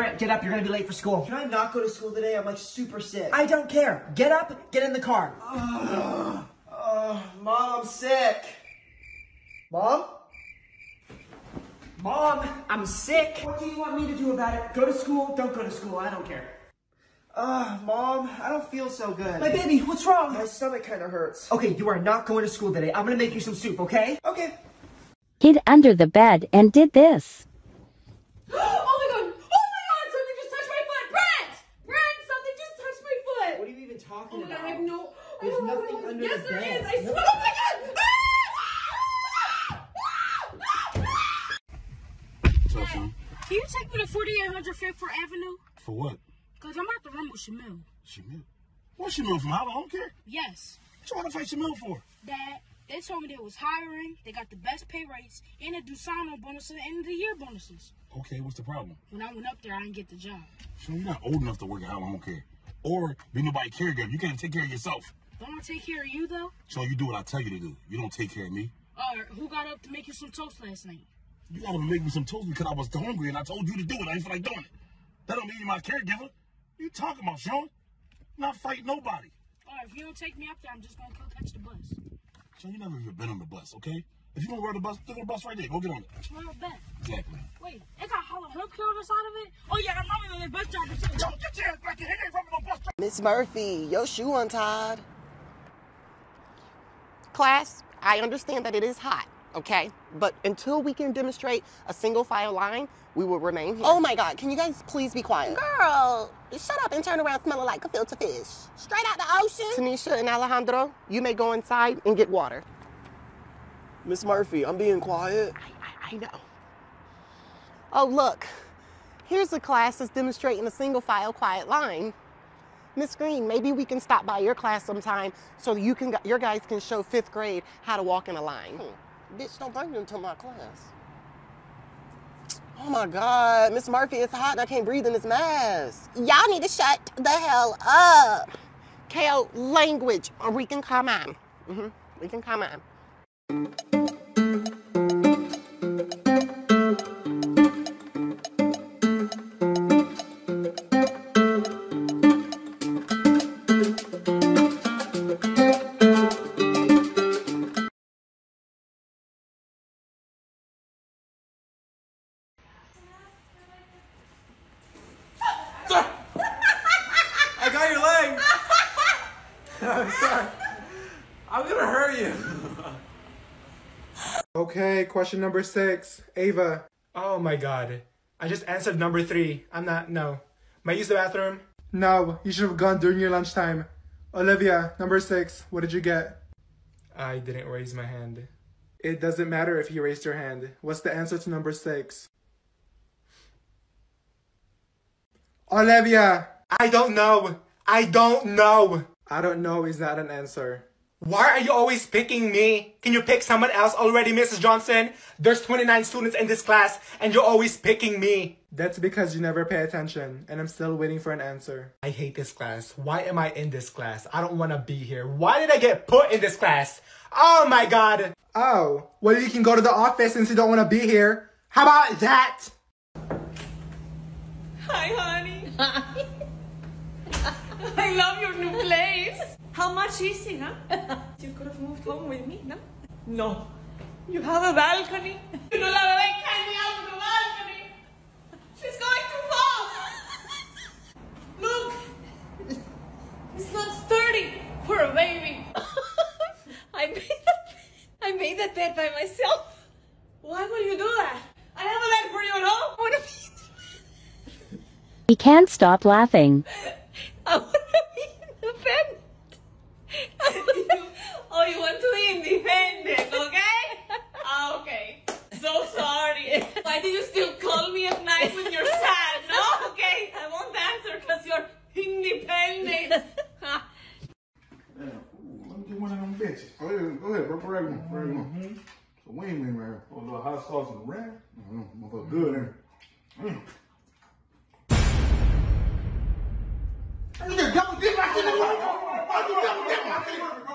Brent, get up. You're gonna be late for school. Can I not go to school today? I'm like super sick. I don't care. Get up, get in the car. Uh, Mom, I'm sick. Mom? Mom, I'm sick. What do you want me to do about it? Go to school, don't go to school. I don't care. Uh, Mom, I don't feel so good. My baby, what's wrong? My stomach kind of hurts. Okay, you are not going to school today. I'm gonna make you some soup, okay? Okay. hid under the bed and did this. oh my god! Oh my god! Something just touched my foot! Brent! Brent! Something just touched my foot! What are you even talking Oh my about? god, I have no... There's I don't know nothing what- under yes, the there bed. is! I No. swear... Oh my god! What's up, son? Can you take me to 4800 Fifth Avenue? For what? Because I'm about to run with Shamil. Shamil. What's Shamil from Hollow Home Care? Yes. What you want to fight Shamil for? Dad, they told me they was hiring, they got the best pay rates, and they do sign-on bonuses and end of the year bonuses. Okay, what's the problem? When I went up there, I didn't get the job. So you're not old enough to work at Hollow Home Care. Or be nobody caregiver. You can't take care of yourself. Don't I take care of you, though? So you do what I tell you to do. You don't take care of me. Or who got up to make you some toast last night? You gotta make me some toast because I was hungry and I told you to do it. I didn't feel like doing it. That don't mean you're my caregiver. What you talking about, Sean? Not fighting nobody. Or if you don't take me up there, I'm just gonna go catch the bus. Sean, you never even been on the bus, okay? If you don't ride the bus, take the bus right there. Go get on it. Well, bet. Exactly. Wait, it got Hollow Home Care on the side of it? Oh yeah, I'm probably on the bus driver too. Don't get your ass back here. He ain't from no bus driver. Miss Murphy, your shoe untied. Class, I understand that it is hot, okay? But until we can demonstrate a single file line, we will remain here. Oh my God, can you guys please be quiet? Girl, shut up and turn around smelling like a filter fish. Straight out the ocean. Tanisha and Alejandro, you may go inside and get water. Miss Murphy, I'm being quiet. I, I know. Oh, look. Here's a class that's demonstrating a single file quiet line. Miss Green, maybe we can stop by your class sometime so you can, your guys can show fifth grade how to walk in a line. Bitch, don't bring them to my class. Oh my God, Miss Murphy, it's hot and I can't breathe in this mask. Y'all need to shut the hell up. KO, language, or we can come on. hmm We can come on. Question number six. Ava. Oh my god. I just answered number three. I'm not, no. May I use the bathroom? No, you should have gone during your lunchtime. Olivia, number six. What did you get? I didn't raise my hand. It doesn't matter if you raised your hand. What's the answer to number six? Olivia! I don't know. I don't know. I don't know is not an answer. Why are you always picking me? Can you pick someone else already, Mrs. Johnson? There's 29 students in this class, and you're always picking me. That's because you never pay attention, and I'm still waiting for an answer. I hate this class. Why am I in this class? I don't want to be here. Why did I get put in this class? Oh my god. Oh, well, you can go to the office since you don't want to be here. How about that? Hi, honey. Hi. I love your new place. How much is it, huh? you could have moved home with me, no? No. You have a balcony. You know, la bebé can't be out of the balcony. She's going to fall. Look. It's not sturdy for a baby. I made that. I made that bed by myself. Why would you do that? I have a bed for you at home. What if He can't stop laughing. I want to be independent. oh, you want to be independent, okay? Ah, okay. So sorry. Why do you still call me at night when you're sad? No, okay. I won't answer because you're independent. Damn, ooh, let me get one of them bitches. Go ahead, go ahead, bro. Grab one, grab one. So wing wing right here. Oh, a little hot sauce in the ram. Mm-hmm. Motherfucker good in mm. You just double dip my shit in the Why you double dip my shit?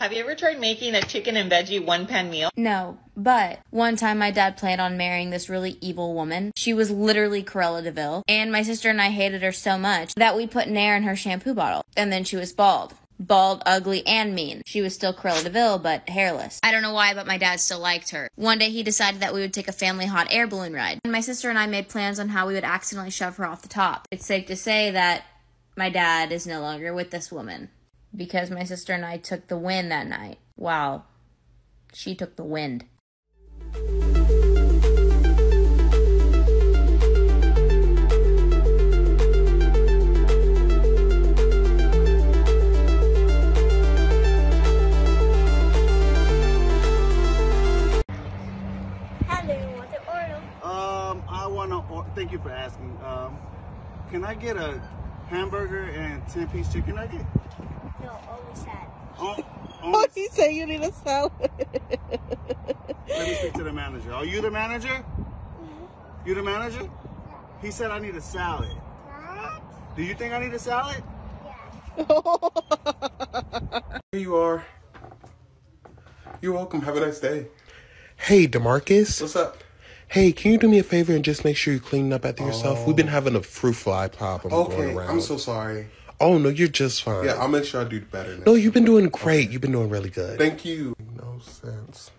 Have you ever tried making a chicken and veggie one pan meal? No, but one time my dad planned on marrying this really evil woman. She was literally Cruella de Vil, and my sister and I hated her so much that we put Nair in her shampoo bottle, and then she was bald. Bald, ugly, and mean. She was still Cruella de Vil, but hairless. I don't know why, but my dad still liked her. One day he decided that we would take a family hot air balloon ride, and my sister and I made plans on how we would accidentally shove her off the top. It's safe to say that my dad is no longer with this woman because my sister and I took the wind that night. Wow. She took the wind. Hello, what's the order? Um, I want to. Thank you for asking. Um, can I get a hamburger and ten piece chicken nugget? No, only salad. Oh, Oh, he said you need a salad. let me speak to the manager. Are you the manager? Mm-hmm. You the manager? He said I need a salad. What? Do you think I need a salad? Here you are. You're welcome. Have a nice day. Hey, Demarcus. What's up? Hey, can you do me a favor and just make sure you clean up after yourself? Oh. We've been having a fruit fly problem going Okay, around. I'm so sorry. Oh no, you're just fine. Yeah, I'll make sure I do better. Next No, you've been doing great. You've been doing really good. Thank you. No sense.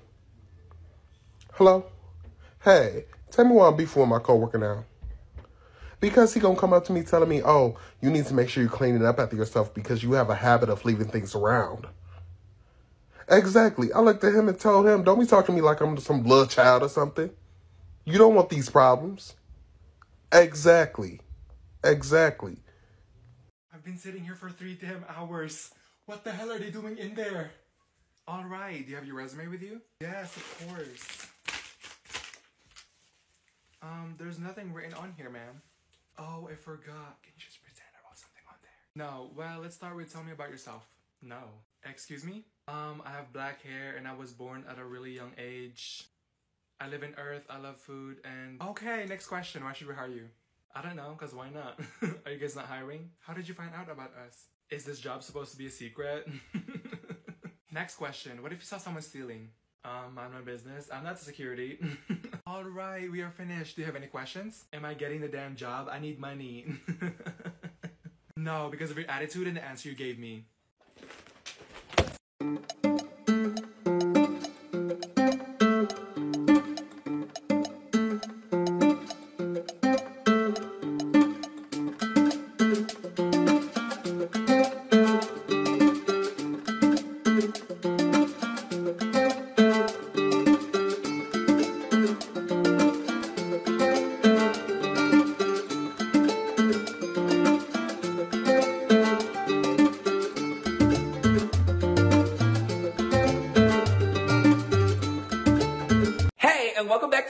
Hello? Hey, tell me why I'm beefing with my coworker now. Because he gonna come up to me telling me, oh, you need to make sure you're cleaning up after yourself because you have a habit of leaving things around. Exactly. I looked at him and told him, don't be talking to me like I'm some blood child or something. You don't want these problems. Exactly. Exactly. I've been sitting here for three damn hours. What the hell are they doing in there? All right, do you have your resume with you? Yes, of course. Um, there's nothing written on here, ma'am. Oh, I forgot. Can you just pretend I wrote something on there? No. Well, let's start with tell me about yourself. No. Excuse me? Um, I have black hair and I was born at a really young age. I live in Earth, I love food, and... Okay, next question. Why should we hire you? I don't know, because why not? Are you guys not hiring? How did you find out about us? Is this job supposed to be a secret? Next question. What if you saw someone stealing? Um, mind my business. I'm not the security. Alright, we are finished. Do you have any questions? Am I getting the damn job? I need money. no, because of your attitude and the answer you gave me.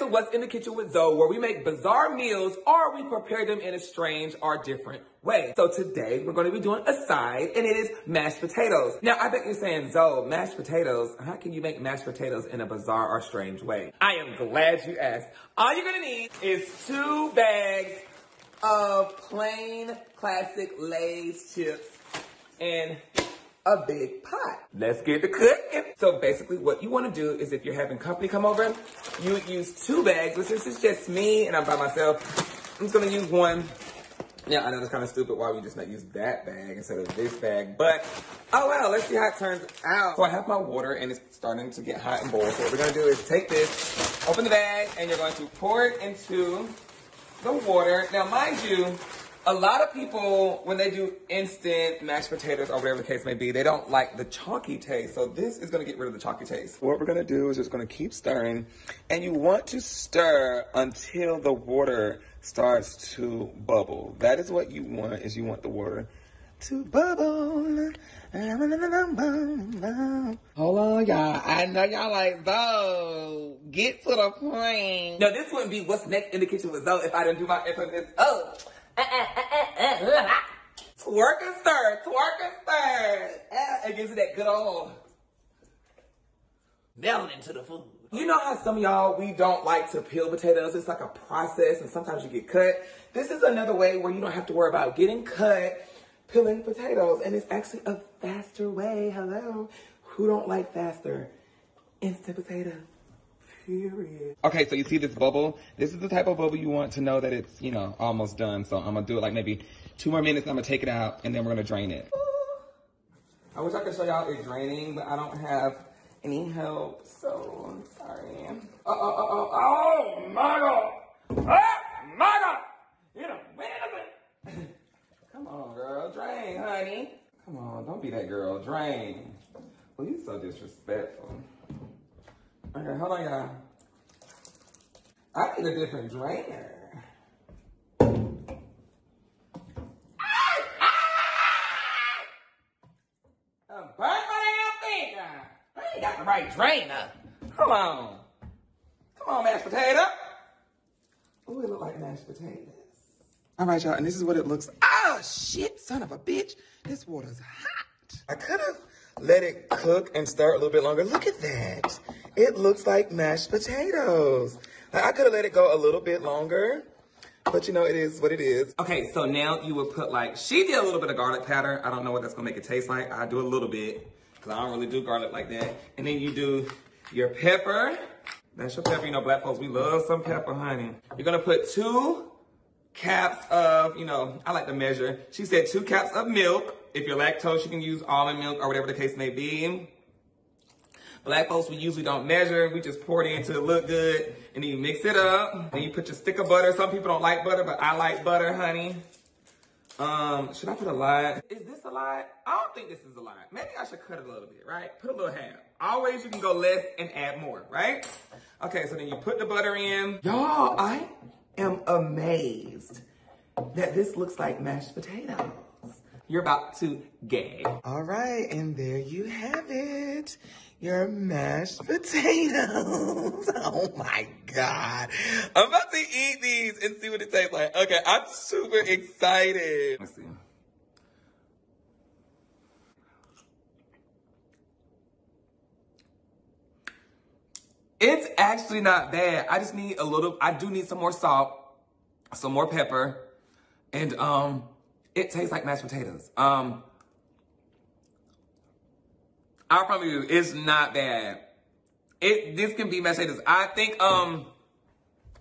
To What's in the Kitchen with Zoe, where we make bizarre meals or we prepare them in a strange or different way. So today we're going to be doing a side, and it is mashed potatoes. Now, I bet you're saying, Zoe, mashed potatoes, how can you make mashed potatoes in a bizarre or strange way? I am glad you asked. All you're going to need is two bags of plain classic Lay's chips and a big pot. Let's get to cooking. So basically what you want to do is if you're having company come over, you would use two bags, but since it's just me and I'm by myself, I'm just going to use one. Yeah, I know it's kind of stupid why we just not use that bag instead of this bag, but oh well, let's see how it turns out. So I have my water and it's starting to get hot and boil. So what we're going to do is take this, open the bag, and you're going to pour it into the water. Now, mind you, a lot of people, when they do instant mashed potatoes or whatever the case may be, they don't like the chalky taste. So this is gonna get rid of the chalky taste. What we're gonna do is just gonna keep stirring. And you want to stir until the water starts to bubble. That is what you want, is you want the water to bubble. Hold on, y'all. I know y'all like, Zoe, get to the point. No, this wouldn't be what's next in the kitchen with Zoe if I didn't do my infamous, oh. Twerk and stir, twerk and stir. Ah, It gives it that good old melt into the food. You know how some of y'all, we don't like to peel potatoes. It's like a process and sometimes you get cut. This is another way where you don't have to worry about getting cut, peeling potatoes. And it's actually a faster way. Hello. Who don't like faster? Instant potato. Period. Okay, so you see this bubble? This is the type of bubble you want to know that it's, you know, almost done. So I'm gonna do it like maybe two more minutes. I'm gonna take it out and then we're gonna drain it. I wish I could show y'all it draining, but I don't have any help, so I'm sorry. Uh, uh, uh, uh, oh my god! Oh my god! You know, wait a minute. Come on, girl, drain, honey. Come on, don't be that girl, drain. Well, you're so disrespectful. Okay, hold on, y'all. I need a different drainer. I ain't got the right drainer. Come on. Come on, mashed potato. Oh, it look like mashed potatoes. All right, y'all, and this is what it looks. Oh, shit, son of a bitch. This water's hot. I could have let it cook and stir a little bit longer. Look at that. It looks like mashed potatoes. Like, I could have let it go a little bit longer. But you know, it is what it is. Okay, so now you would put like, she did a little bit of garlic powder. I don't know what that's gonna make it taste like. I do a little bit, cause I don't really do garlic like that. And then you do your pepper. That's your pepper, you know, black folks, we love some pepper, honey. You're gonna put two caps of, you know, I like to measure. She said two caps of milk. If you're lactose, you can use almond milk or whatever the case may be. Black folks, we usually don't measure. We just pour it in to look good. And then you mix it up. Then you put your stick of butter. Some people don't like butter, but I like butter, honey. Um, should I put a lot? Is this a lot? I don't think this is a lot. Maybe I should cut it a little bit, right? Put a little half. Always you can go less and add more, right? Okay, so then you put the butter in. Y'all, I am amazed that this looks like mashed potatoes. You're about to gag. All right, and there you have it. Your mashed potatoes. Oh my God. I'm about to eat these and see what it tastes like. Okay, I'm super excited. Let's see. It's actually not bad. I just need a little, I do need some more salt, some more pepper, and um, it tastes like mashed potatoes. Um, I promise you, it's not bad. It this can be potatoes. I think um,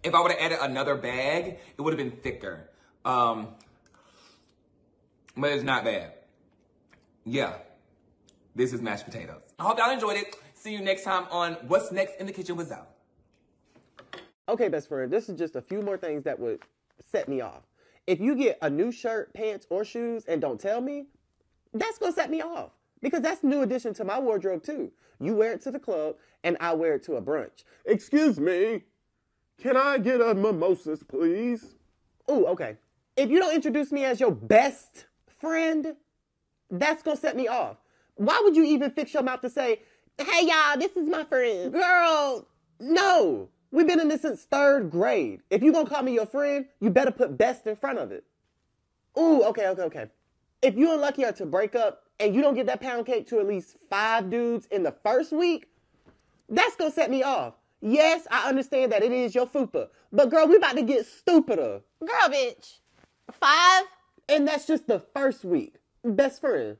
if I would have added another bag, it would have been thicker. Um, but it's not bad. Yeah, this is mashed potatoes. I hope y'all enjoyed it. See you next time on What's Next in the Kitchen with Zoe. Okay, best friend, this is just a few more things that would set me off. If you get a new shirt, pants, or shoes and don't tell me, that's gonna set me off. Because that's a new addition to my wardrobe too. You wear it to the club and I wear it to a brunch. Excuse me, can I get a mimosas, please? Oh, okay. If you don't introduce me as your best friend, that's gonna set me off. Why would you even fix your mouth to say, hey y'all, this is my friend? Girl, no. We've been in this since third grade. If you gonna call me your friend, you better put best in front of it. Ooh, okay, okay, okay. If you and Lucky are to break up and you don't get that pound cake to at least five dudes in the first week, that's gonna set me off. Yes, I understand that it is your fupa, but girl, we about to get stupider. Girl, bitch. Five? And that's just the first week. Best friend.